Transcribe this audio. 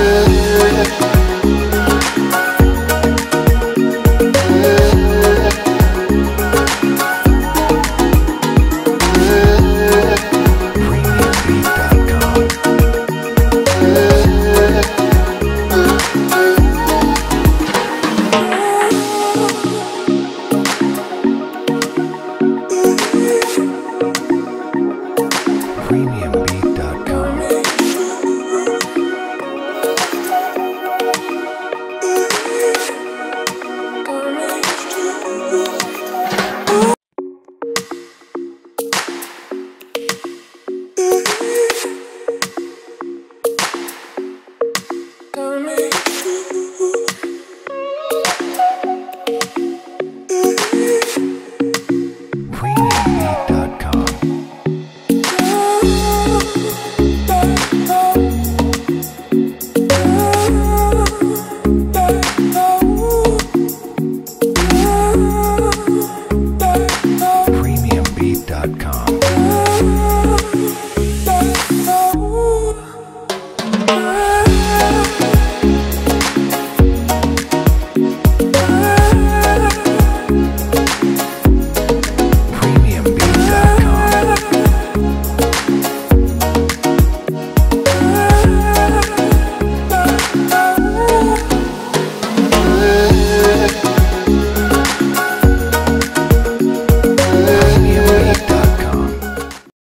good. Oh.